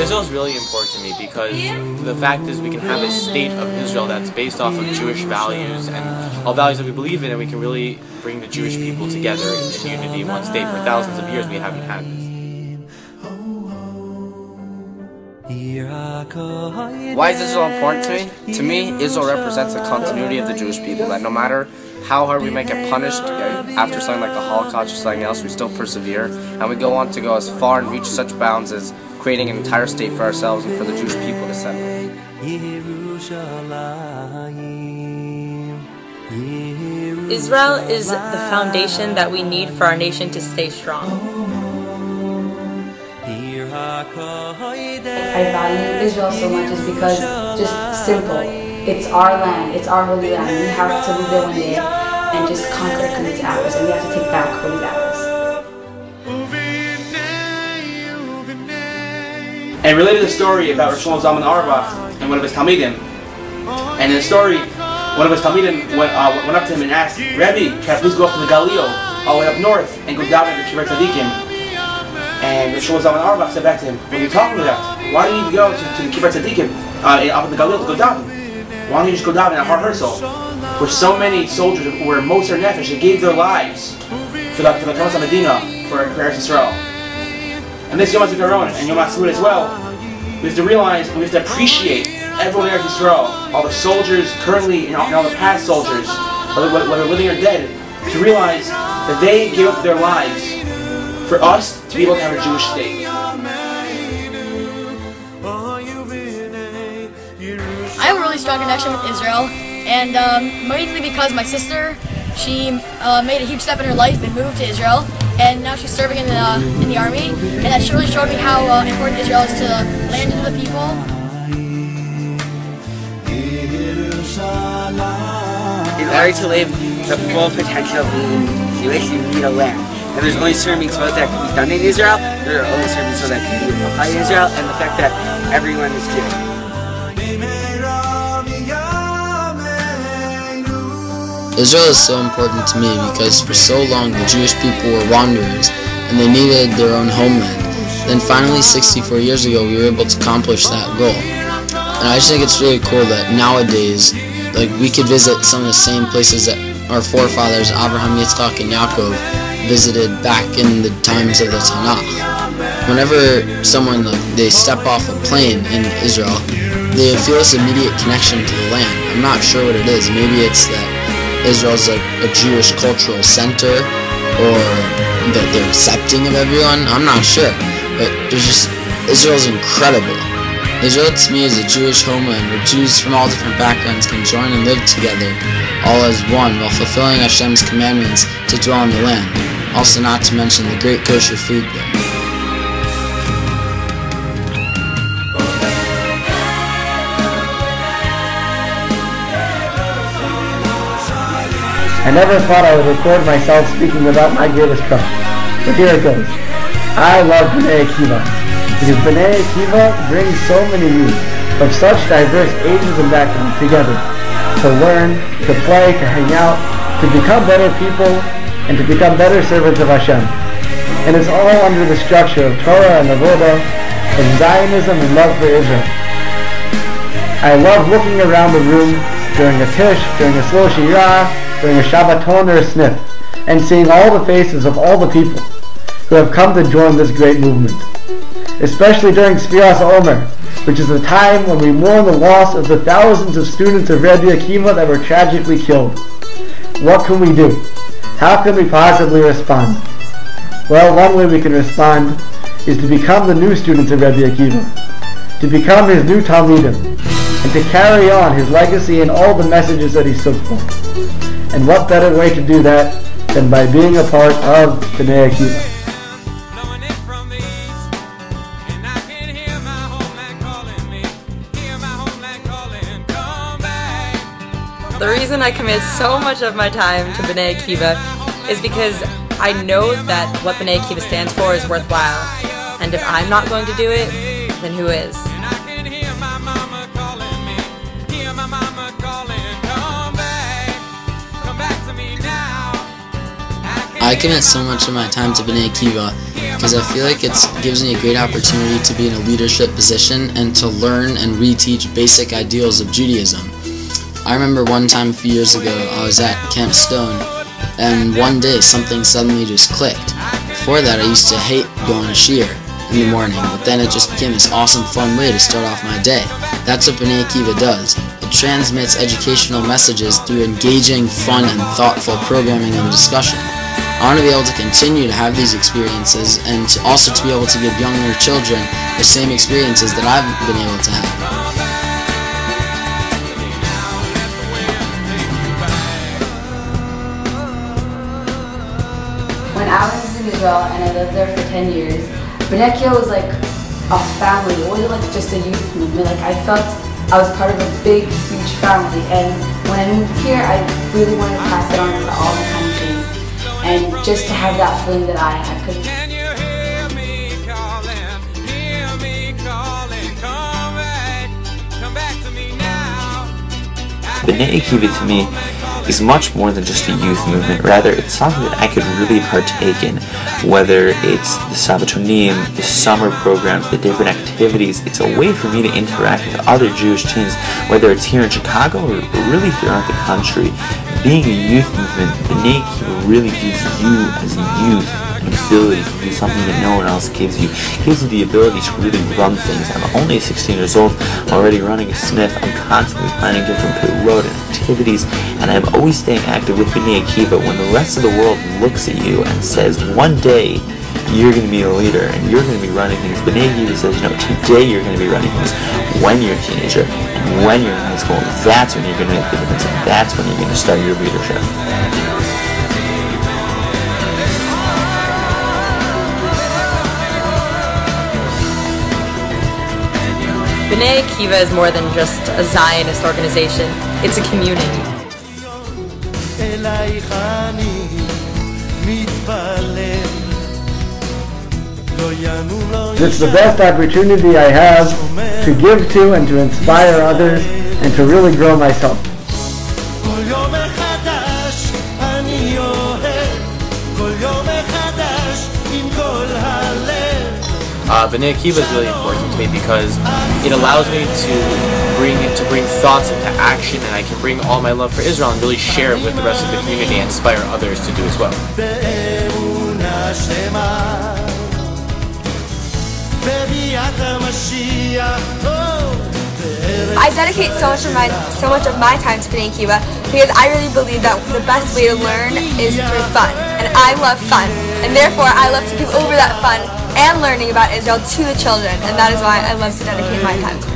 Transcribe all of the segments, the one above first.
Israel is really important to me because the fact is we can have a state of Israel that's based off of Jewish values and all values that we believe in and we can really bring the Jewish people together in unity in one state. For thousands of years we haven't had this. Why is Israel important to me? To me, Israel represents the continuity of the Jewish people, that no matter how hard we might get punished uh, after something like the Holocaust or something else, we still persevere, and we go on to go as far and reach such bounds as creating an entire state for ourselves and for the Jewish people to settle Israel is the foundation that we need for our nation to stay strong. I value Israel so much is because just simple. It's our land. It's our holy land. We have to live there one day and just conquer it because it's ours, and we have to take back what is ours. And related a story about Rosh Zalman Auerbach and one of his Talmidim. And in the story, one of his Talmidim went, uh, went up to him and asked, Rebbe, can I please go up to the Galileo, all the way up north, and go down to the Kivrei Tzadikim? And Rosh Zalman Auerbach said back to him, what are you talking about? Why do you need to go to, to the Kivrei Tzadikim uh, up in the Galil to go down? Why don't you just go down in a Har Herzl? Where so many soldiers were Moser Nefesh, they gave their lives for the, for the Kamas Medina, for, for Eretz Yisrael. And this Yom HaZikaron and Yom HaAtzmaut as well, we have to realize, we have to appreciate everyone in Eretz Yisrael, all the soldiers currently, and all, and all the past soldiers, whether, whether living or dead, to realize that they gave up their lives for us to be able to have a Jewish state. I have a really strong connection with Israel, and um, mainly because my sister, she uh, made a huge step in her life and moved to Israel, and now she's serving in the in the army, and that really showed me how uh, important Israel is to the land and the people. In order to live the full potential of being Jewish, you need a land. And there's only certain mitzvot that can be done in Israel, there are only certain mitzvot that can be applied in Israel, and the fact that everyone is Jewish. Israel is so important to me because for so long the Jewish people were wanderers and they needed their own homeland. Then finally 64 years ago we were able to accomplish that goal. And I just think it's really cool that nowadays like we could visit some of the same places that our forefathers Abraham, Yitzchak, and Yaakov visited back in the times of the Tanakh. Whenever someone like they step off a plane in Israel, they feel this immediate connection to the land. I'm not sure what it is. Maybe it's that Israel's like a Jewish cultural center or that they're accepting of everyone. I'm not sure. But there's just Israel's incredible. Israel to me is a Jewish homeland where Jews from all different backgrounds can join and live together all as one while fulfilling Hashem's commandments to dwell in the land. Also not to mention the great kosher food there. I never thought I would record myself speaking about my greatest trust. But here it goes. I love Bnei Akiva. Because Bnei Akiva brings so many youth of such diverse ages and backgrounds together to learn, to play, to hang out, to become better people, and to become better servants of Hashem. And it's all under the structure of Torah and Avodah, and Zionism and love for Israel. I love looking around the room during a tish, during a slow shirah, during a Shabbaton or a snif, and seeing all the faces of all the people who have come to join this great movement. Especially during Sfiras Omer, which is the time when we mourn the loss of the thousands of students of Rebbe Akiva that were tragically killed. What can we do? How can we possibly respond? Well, one way we can respond is to become the new students of Rebbe Akiva, to become his new Talmidim, and to carry on his legacy and all the messages that he stood for. And what better way to do that than by being a part of Bnei Akiva? The reason I commit so much of my time to Bnei Akiva is because I know that what Bnei Akiva stands for is worthwhile. And if I'm not going to do it, then who is? I commit so much of my time to Bnei Akiva because I feel like it gives me a great opportunity to be in a leadership position and to learn and reteach basic ideals of Judaism. I remember one time a few years ago I was at Camp Stone and one day something suddenly just clicked. Before that I used to hate going to shiur in the morning, but then it just became this awesome fun way to start off my day. That's what Bnei Akiva does. It transmits educational messages through engaging, fun, and thoughtful programming and discussion. I want to be able to continue to have these experiences and to also to be able to give younger children the same experiences that I've been able to have. When I was in Israel and I lived there for 10 years, Akiva was like a family. It wasn't like just a youth movement. Like I felt I was part of a big, huge family. And when I moved here, I really wanted to pass it on to all the. And just to have that feeling that I had. Cause Bnei Akiva to me is much more than just a youth movement. Rather, it's something that I could really partake in, whether it's the Shabbatonim, the summer programs, the different activities. It's a way for me to interact with other Jewish teens, whether it's here in Chicago or really throughout the country. Being a youth movement, Bnei Akiva really gives you as a youth an ability to do something that no one else gives you. It gives you the ability to really run things. I'm only 16 years old, I'm already running a snif. I'm constantly planning different road and activities, and I'm always staying active with Bnei Akiva when the rest of the world looks at you and says, one day you're going to be a leader and you're going to be running things. Bnei Akiva says, you know, today you're going to be running things when you're a teenager and when you're in high school. That's when you're going to make the difference and that's when you're going to start your leadership. Bnei Akiva is more than just a Zionist organization. It's a community. It's the best opportunity I have to give to and to inspire others and to really grow myself. Uh, Bnei Akiva is really important to me because it allows me to bring to bring thoughts into action, and I can bring all my love for Israel and really share it with the rest of the community and inspire others to do as well. I dedicate so much of my so much of my time to Akiva because I really believe that the best way to learn is through fun, and I love fun, and therefore I love to give over that fun and learning about Israel to the children, and that is why I love to dedicate my time to.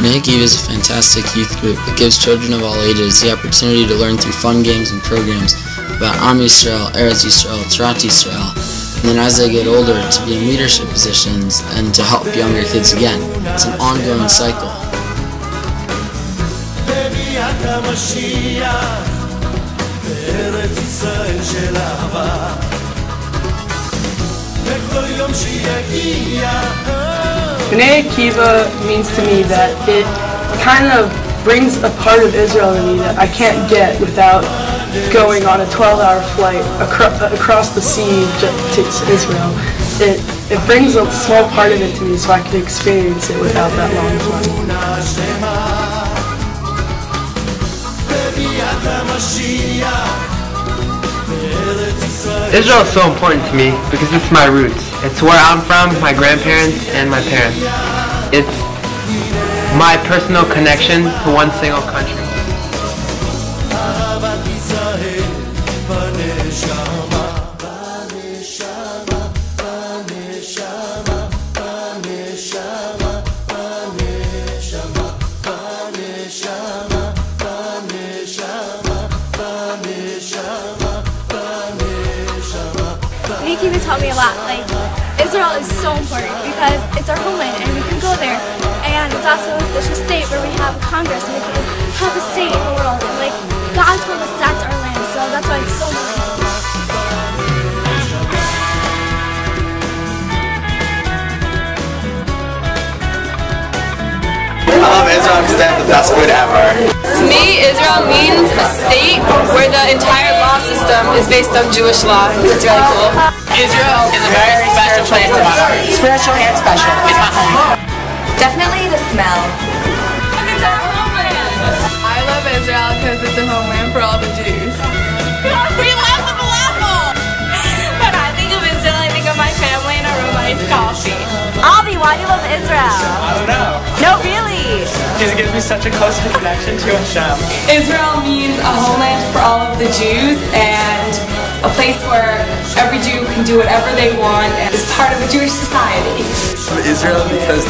Bnei Akiva is a fantastic youth group that gives children of all ages the opportunity to learn through fun games and programs about Am Yisrael, Eretz Yisrael, Torat Yisrael, and then as they get older to be in leadership positions and to help younger kids again. It's an ongoing cycle. Bnei Akiva means to me that it kind of brings a part of Israel to me that I can't get without going on a 12-hour flight acro- across the sea to Israel. It, it brings a small part of it to me so I can experience it without that long flight. Israel is so important to me because it's my roots. It's where I'm from, my grandparents, and my parents. It's my personal connection to one single country. Taught me a lot. Like, Israel is so important because it's our homeland and we can go there. And it's also it's a state where we have a Congress and we can have a say in the world. And like, God told us that's our land, so that's why it's so important. I love Israel the best food ever. To me, Israel means a state where the entire law system is based on Jewish law. It's really cool. Israel is a very special place in my heart. Spiritual and special. It's my home. Definitely the smell. I love Israel because it's a homeland for all the Jews. We love the falafel! When I think of Israel, I think of my family and a room iced coffee. Avi, why do you love Israel? I don't know. No, really. Because it gives me such a close connection to Hashem. Israel means a homeland for all of the Jews and a place where every Jew can do whatever they want and is part of a Jewish society. Israel because